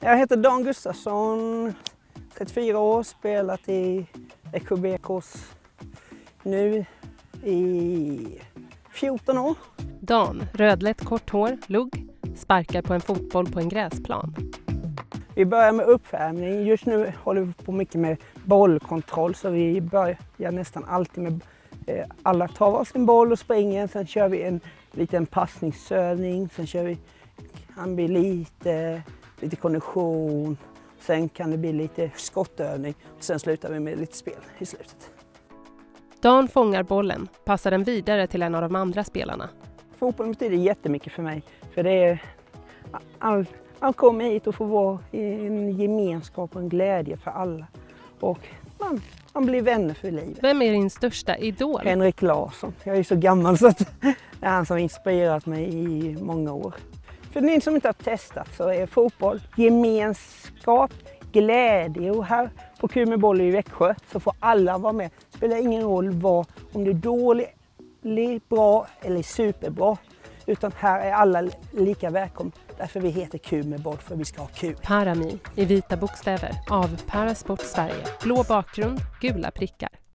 Jag heter Dan Gustafsson, 34 år, spelat i Växjö BKs nu i 14 år. Dan, rödlätt kort hår, lugg, sparkar på en fotboll på en gräsplan. Vi börjar med uppvärmning. Just nu håller vi på mycket med bollkontroll så vi börjar nästan alltid med eh, alla tar varsin boll och springer. Sen kör vi en liten passningsövning. Sen kör vi, kan bli lite, lite kondition. Sen kan det bli lite skottövning och sen slutar vi med lite spel i slutet. Dan fångar bollen, passar den vidare till en av de andra spelarna. Fotbollen betyder jättemycket för mig. För det är all, man kommer hit och får vara i en gemenskap och en glädje för alla. Och man, man blir vänner för livet. Vem är din största idol? Henrik Larsson. Jag är så gammal så att det är han som inspirerat mig i många år. För ni som inte har testat så är fotboll gemenskap, glädje och här på Kul med boll i Växjö så får alla vara med. Det spelar ingen roll vad, om du är dålig, bra eller superbra. Utan här är alla lika välkomna. Därför vi heter Kul med boll, för vi ska ha kul. Parami i vita bokstäver av Parasport Sverige. Blå bakgrund, gula prickar.